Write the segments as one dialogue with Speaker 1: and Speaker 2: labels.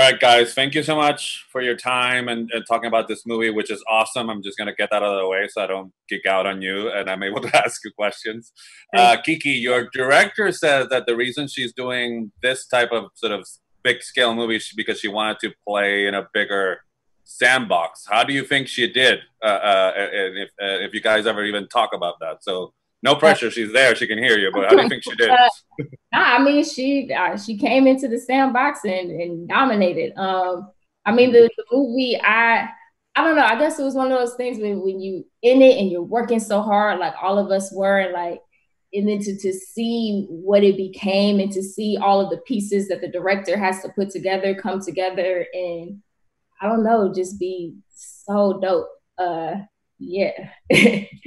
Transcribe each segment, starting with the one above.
Speaker 1: All right, guys, thank you so much for your time and, and, talking about this movie, which is awesome. I'm just going to get that out of the way so I don't geek out on you and I'm able to ask you questions. Uh, Kiki, your director says that the reason she's doing this type of sort of big scale movie is because she wanted to play in a bigger sandbox. How do you think she did? Uh, uh, and if, uh, if you guys ever even talk about that. So, no pressure. She's there. She can hear you. But do you think she did?
Speaker 2: nah, I mean, she uh, she came into the sandbox and, and dominated. Um, I mean, the, the, movie, I I don't know. I guess it was one of those things when when you in it and you're working so hard, like all of us were, and like and then to, to see what it became and to see all of the pieces that the director has to put together come together and I don't know, just be so dope. Uh, yeah.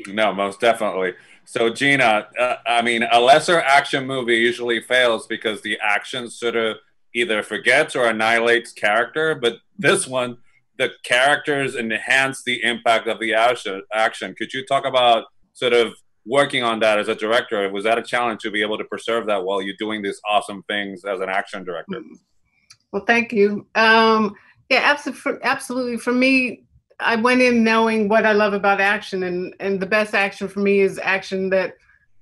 Speaker 1: no, most definitely. So Gina, uh, I mean, a lesser action movie usually fails because the action sort of either forgets or annihilates character. But this one, the characters enhance the impact of the action. Could you talk about sort of working on that as a director? Was that a challenge to be able to preserve that while you're doing these awesome things as an action director?
Speaker 3: Well, thank you. Um, yeah, absolutely. Absolutely. For me, I went in knowing what I love about action, and and the best action for me is action that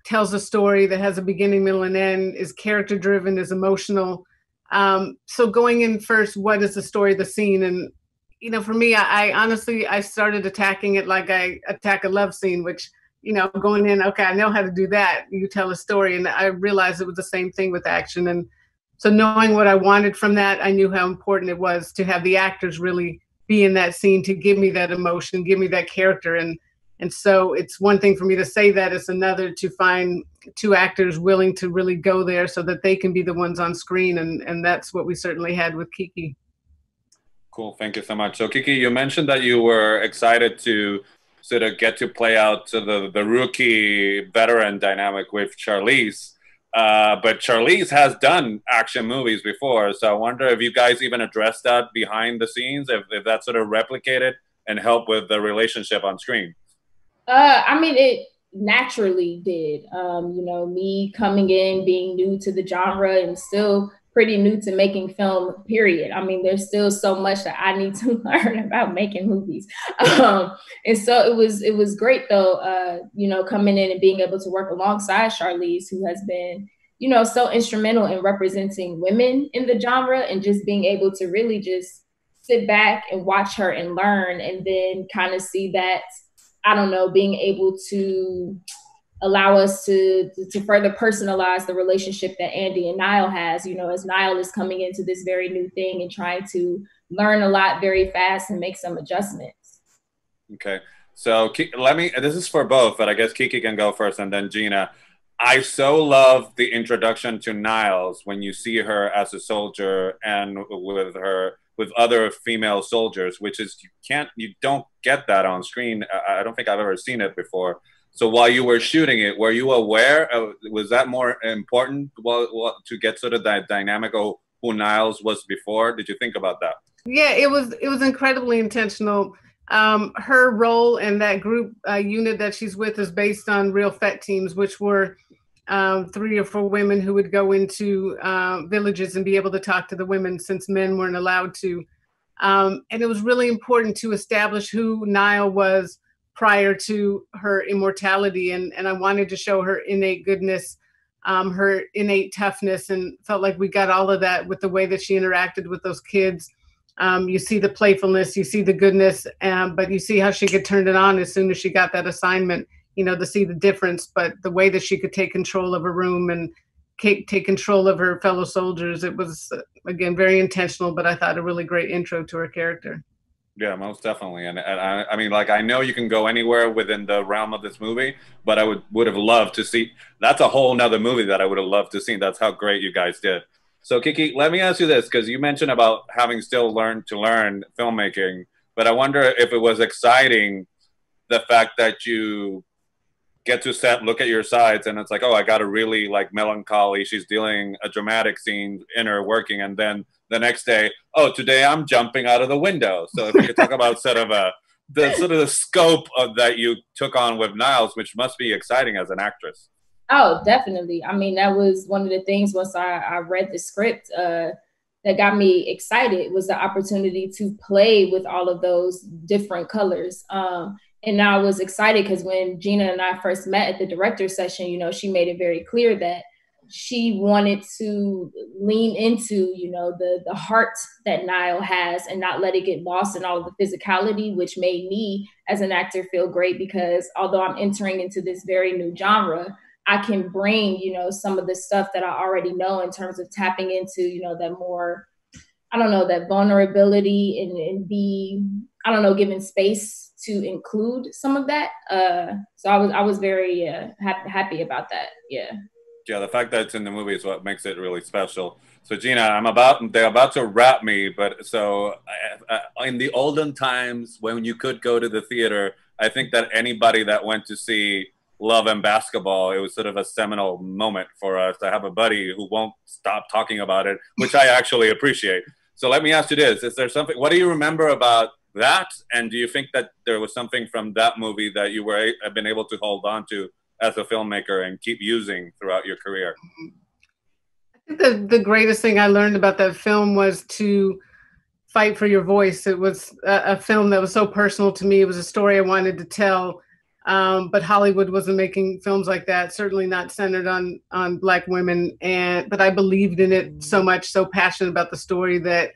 Speaker 3: tells a story that has a beginning, middle, and end, is character driven, is emotional. Um, so going in first, what is the story of the scene? And you know, for me, I, I honestly I started attacking it like I attack a love scene, which you know, going in, okay, I know how to do that. You tell a story, and I realized it was the same thing with action. And so knowing what I wanted from that, I knew how important it was to have the actors really be in that scene to give me that emotion, give me that character. And and so it's one thing for me to say that, it's another to find two actors willing to really go there so that they can be the ones on screen. And and that's what we certainly had with Kiki.
Speaker 1: Cool. Thank you so much. So Kiki, you mentioned that you were excited to sort of get to play out to the, the rookie veteran dynamic with Charlize. Uh, but Charlize has done action movies before, so I wonder if you guys even addressed that behind the scenes, if, if that sort of replicated and helped with the relationship on screen.
Speaker 2: Uh, I mean, it naturally did. Um, you know, me coming in, being new to the genre, and still pretty new to making film period. I mean there's still so much that i need to learn about making movies. Um, and so it was it was great though uh, you know coming in and being able to work alongside charlize who has been you know so instrumental in representing women in the genre and just being able to really just sit back and watch her and learn and then kind of see that i don't know being able to allow us to, to further personalize the relationship that Andy and Nile has, you know, as Nile is coming into this very new thing and trying to learn a lot very fast and make some adjustments.
Speaker 1: Okay. So let me, this is for both, but I guess Kiki can go first and then Gina. I so love the introduction to Niles when you see her as a soldier and with her with other female soldiers, which is you can't you don't get that on screen. I don't think I've ever seen it before. So while you were shooting it, were you aware? Of, was that more important to get sort of that dynamic of who Niles was before? Did you think about that?
Speaker 3: Yeah, it was. It was incredibly intentional. Um, her role in that group uh, unit that she's with is based on real FET teams, which were um, three or four women who would go into uh, villages and be able to talk to the women since men weren't allowed to. Um, and it was really important to establish who Nile was prior to her immortality and and I wanted to show her innate goodness um, her innate toughness and felt like we got all of that with the way that she interacted with those kids. Um, you see the playfulness you see the goodness um, but you see how she could turn it on as soon as she got that assignment you know to see the difference but the way that she could take control of a room and take, take control of her fellow soldiers it was again very intentional but i thought a really great intro to her character
Speaker 1: yeah, most definitely. And, and I, I, mean, like, I know you can go anywhere within the realm of this movie, but I would would have loved to see. That's a whole nother movie that I would have loved to see. That's how great you guys did. So, Kiki, let me ask you this because you mentioned about having still learned to learn filmmaking, but I wonder if it was exciting the fact that you get to set, look at your sides, and it's like, oh, I got a really like melancholy. She's dealing a dramatic scene in her working, and then the next day, oh, today I'm jumping out of the window. So if you could talk about sort of a the sort of the scope of that you took on with Niles, which must be exciting as an actress.
Speaker 2: Oh, definitely. I mean, that was one of the things once I, I read the script. Uh, that got me excited was the opportunity to play with all of those different colors. Um, and I was excited because when Gina and I first met at the director session, you know, she made it very clear that she wanted to lean into, you know, the the heart that Nile has and not let it get lost in all of the physicality, which made me as an actor feel great because although I'm entering into this very new genre, I can bring, you know, some of the stuff that I already know in terms of tapping into, you know, that more, I don't know, that vulnerability and, and be, I don't know, given space to include some of that. Uh, so I was I was very uh, ha- happy about that. Yeah.
Speaker 1: Yeah, the fact that it's in the movie is what makes it really special. So Gina, I'm about they're about to wrap me, but so uh, in the olden times when you could go to the theater, I think that anybody that went to see Love and Basketball, it was sort of a seminal moment for us. I have a buddy who won't stop talking about it, which I actually appreciate. So let me ask you this: Is there something? What do you remember about that? And do you think that there was something from that movie that you were have been able to hold on to as a filmmaker and keep using throughout your career?
Speaker 3: I think the, the greatest thing I learned about that film was to fight for your voice. It was a, a film that was so personal to me. It was a story I wanted to tell. Um, but Hollywood wasn't making films like that. Certainly not centered on on black women. And but I believed in it so much, so passionate about the story that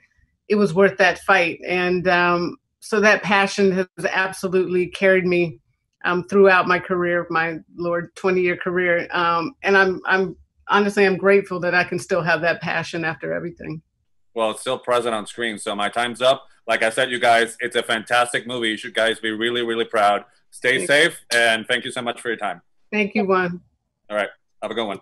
Speaker 3: it was worth that fight. And um, so that passion has absolutely carried me um, throughout my career, my Lord, 20 year career. Um, and I'm, I'm honestly, I'm grateful that I can still have that passion after everything.
Speaker 1: Well, it's still present on screen. So my time's up. Like I said, you guys, it's a fantastic movie. You should guys be really, really proud. Stay thank safe. You. And thank you so much for your time.
Speaker 3: Thank you, Juan.
Speaker 1: All right. Have a good one.